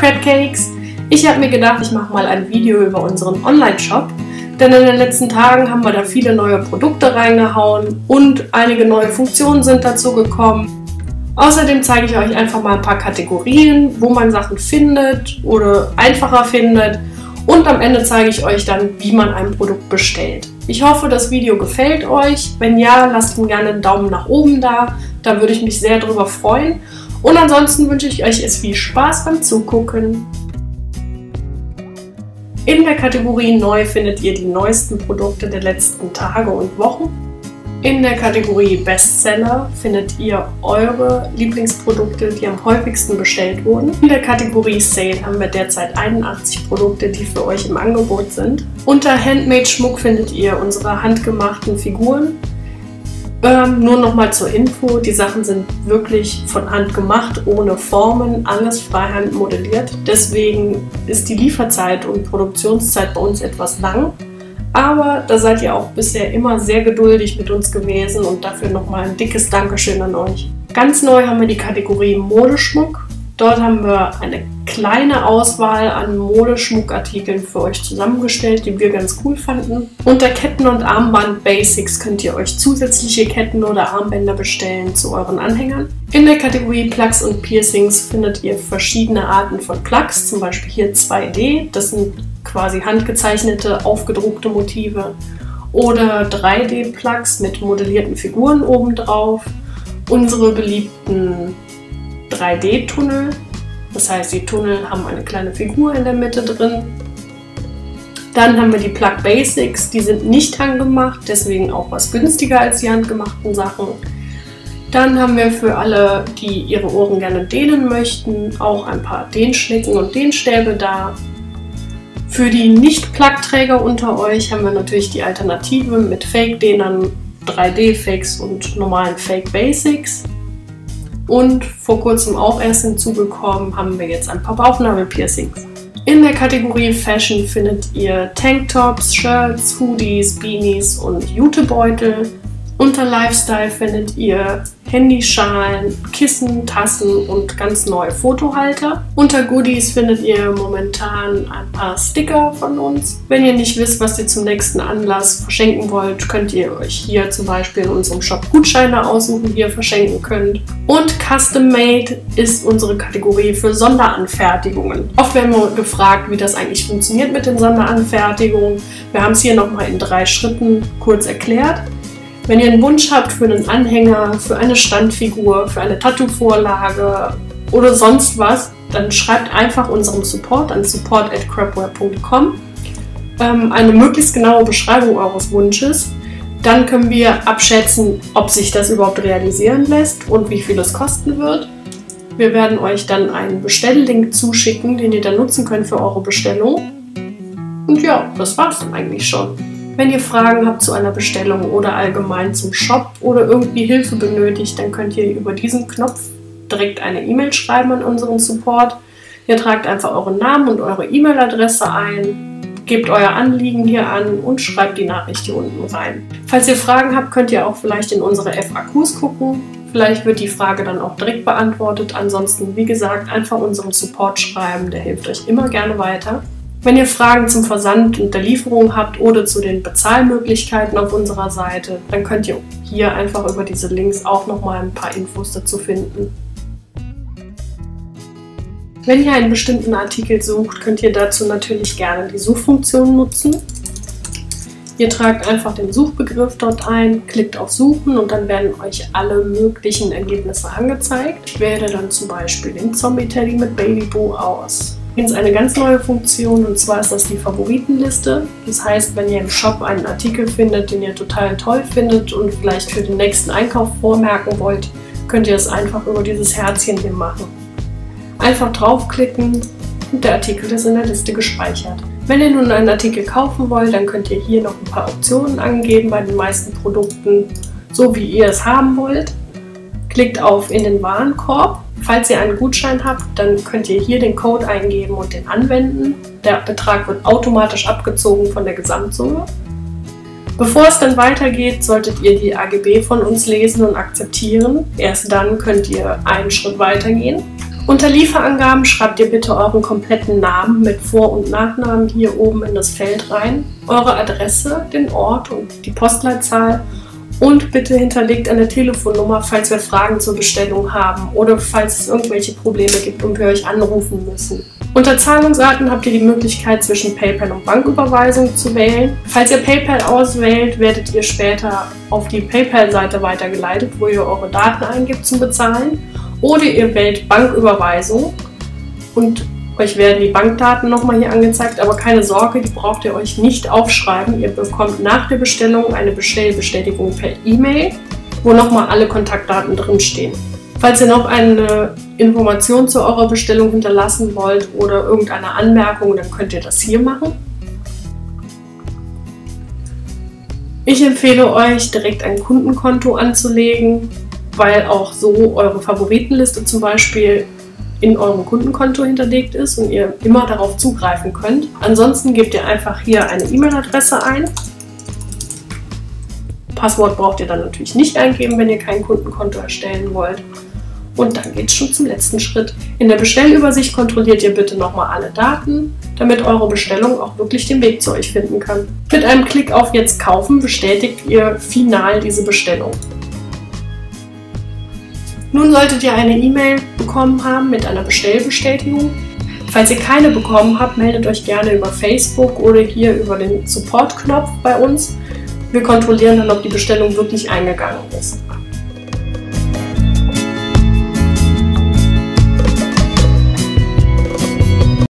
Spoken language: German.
Crab Cakes! Ich habe mir gedacht, ich mache mal ein Video über unseren Online-Shop, denn in den letzten Tagen haben wir da viele neue Produkte reingehauen und einige neue Funktionen sind dazu gekommen. Außerdem zeige ich euch einfach mal ein paar Kategorien, wo man Sachen findet oder einfacher findet und am Ende zeige ich euch dann, wie man ein Produkt bestellt. Ich hoffe, das Video gefällt euch. Wenn ja, lasst mir gerne einen Daumen nach oben da. Da würde ich mich sehr drüber freuen. Und ansonsten wünsche ich euch jetzt viel Spaß beim Zugucken. In der Kategorie Neu findet ihr die neuesten Produkte der letzten Tage und Wochen. In der Kategorie Bestseller findet ihr eure Lieblingsprodukte, die am häufigsten bestellt wurden. In der Kategorie Sale haben wir derzeit 81 Produkte, die für euch im Angebot sind. Unter Handmade Schmuck findet ihr unsere handgemachten Figuren. Ähm, nur nochmal zur Info, die Sachen sind wirklich von Hand gemacht, ohne Formen, alles freihand modelliert. Deswegen ist die Lieferzeit und Produktionszeit bei uns etwas lang. Aber da seid ihr auch bisher immer sehr geduldig mit uns gewesen und dafür nochmal ein dickes Dankeschön an euch. Ganz neu haben wir die Kategorie Modeschmuck. Dort haben wir eine kleine Auswahl an Modeschmuckartikeln für euch zusammengestellt, die wir ganz cool fanden. Unter Ketten und Armband Basics könnt ihr euch zusätzliche Ketten oder Armbänder bestellen zu euren Anhängern. In der Kategorie Plugs und Piercings findet ihr verschiedene Arten von Plugs, zum Beispiel hier 2D. Das sind quasi handgezeichnete, aufgedruckte Motive oder 3D-Plugs mit modellierten Figuren obendrauf. Unsere beliebten 3D-Tunnel, das heißt, die Tunnel haben eine kleine Figur in der Mitte drin. Dann haben wir die Plug Basics, die sind nicht handgemacht, deswegen auch was günstiger als die handgemachten Sachen. Dann haben wir für alle, die ihre Ohren gerne dehnen möchten, auch ein paar Dehnschnecken und Dehnstäbe da. Für die Nicht-Plug-Träger unter euch haben wir natürlich die Alternative mit Fake-Dehnern, 3D-Fakes und normalen Fake-Basics. Und vor kurzem auch erst hinzugekommen haben wir jetzt ein paar Bauchnabel-Piercings. In der Kategorie Fashion findet ihr Tanktops, Shirts, Hoodies, Beanies und Jutebeutel. Unter Lifestyle findet ihr Handyschalen, Kissen, Tassen und ganz neue Fotohalter. Unter Goodies findet ihr momentan ein paar Sticker von uns. Wenn ihr nicht wisst, was ihr zum nächsten Anlass verschenken wollt, könnt ihr euch hier zum Beispiel in unserem Shop Gutscheine aussuchen, die ihr verschenken könnt. Und Custom Made ist unsere Kategorie für Sonderanfertigungen. Oft werden wir gefragt, wie das eigentlich funktioniert mit den Sonderanfertigungen. Wir haben es hier nochmal in drei Schritten kurz erklärt. Wenn ihr einen Wunsch habt für einen Anhänger, für eine Standfigur, für eine Tattoo-Vorlage oder sonst was, dann schreibt einfach unserem Support an support at crapware.com ähm, eine möglichst genaue Beschreibung eures Wunsches. Dann können wir abschätzen, ob sich das überhaupt realisieren lässt und wie viel es kosten wird. Wir werden euch dann einen Bestelllink zuschicken, den ihr dann nutzen könnt für eure Bestellung. Und ja, das war's dann eigentlich schon. Wenn ihr Fragen habt zu einer Bestellung oder allgemein zum Shop oder irgendwie Hilfe benötigt, dann könnt ihr über diesen Knopf direkt eine E-Mail schreiben an unseren Support. Ihr tragt einfach euren Namen und eure E-Mail-Adresse ein, gebt euer Anliegen hier an und schreibt die Nachricht hier unten rein. Falls ihr Fragen habt, könnt ihr auch vielleicht in unsere FAQs gucken. Vielleicht wird die Frage dann auch direkt beantwortet. Ansonsten, wie gesagt, einfach unserem Support schreiben, der hilft euch immer gerne weiter. Wenn ihr Fragen zum Versand und der Lieferung habt oder zu den Bezahlmöglichkeiten auf unserer Seite, dann könnt ihr hier einfach über diese Links auch nochmal ein paar Infos dazu finden. Wenn ihr einen bestimmten Artikel sucht, könnt ihr dazu natürlich gerne die Suchfunktion nutzen. Ihr tragt einfach den Suchbegriff dort ein, klickt auf Suchen und dann werden euch alle möglichen Ergebnisse angezeigt. Ich wähle dann zum Beispiel den Zombie Teddy mit Baby Boo aus übrigens eine ganz neue Funktion und zwar ist das die Favoritenliste. Das heißt, wenn ihr im Shop einen Artikel findet, den ihr total toll findet und vielleicht für den nächsten Einkauf vormerken wollt, könnt ihr es einfach über dieses Herzchen hier machen. Einfach draufklicken und der Artikel ist in der Liste gespeichert. Wenn ihr nun einen Artikel kaufen wollt, dann könnt ihr hier noch ein paar Optionen angeben bei den meisten Produkten, so wie ihr es haben wollt. Klickt auf in den Warenkorb Falls ihr einen Gutschein habt, dann könnt ihr hier den Code eingeben und den anwenden. Der Betrag wird automatisch abgezogen von der Gesamtsumme. Bevor es dann weitergeht, solltet ihr die AGB von uns lesen und akzeptieren. Erst dann könnt ihr einen Schritt weitergehen. Unter Lieferangaben schreibt ihr bitte euren kompletten Namen mit Vor- und Nachnamen hier oben in das Feld rein, eure Adresse, den Ort und die Postleitzahl und bitte hinterlegt eine Telefonnummer, falls wir Fragen zur Bestellung haben oder falls es irgendwelche Probleme gibt und wir euch anrufen müssen. Unter Zahlungsarten habt ihr die Möglichkeit zwischen PayPal und Banküberweisung zu wählen. Falls ihr PayPal auswählt, werdet ihr später auf die PayPal-Seite weitergeleitet, wo ihr eure Daten eingibt zum Bezahlen. Oder ihr wählt Banküberweisung und euch werden die Bankdaten nochmal hier angezeigt, aber keine Sorge, die braucht ihr euch nicht aufschreiben. Ihr bekommt nach der Bestellung eine Bestellbestätigung per E-Mail, wo nochmal alle Kontaktdaten drinstehen. Falls ihr noch eine Information zu eurer Bestellung hinterlassen wollt oder irgendeine Anmerkung, dann könnt ihr das hier machen. Ich empfehle euch, direkt ein Kundenkonto anzulegen, weil auch so eure Favoritenliste zum Beispiel in eurem Kundenkonto hinterlegt ist und ihr immer darauf zugreifen könnt. Ansonsten gebt ihr einfach hier eine E-Mail-Adresse ein. Passwort braucht ihr dann natürlich nicht eingeben, wenn ihr kein Kundenkonto erstellen wollt. Und dann geht es schon zum letzten Schritt. In der Bestellübersicht kontrolliert ihr bitte nochmal alle Daten, damit eure Bestellung auch wirklich den Weg zu euch finden kann. Mit einem Klick auf Jetzt kaufen bestätigt ihr final diese Bestellung. Nun solltet ihr eine E-Mail bekommen haben mit einer Bestellbestätigung. Falls ihr keine bekommen habt, meldet euch gerne über Facebook oder hier über den Support-Knopf bei uns. Wir kontrollieren dann, ob die Bestellung wirklich eingegangen ist.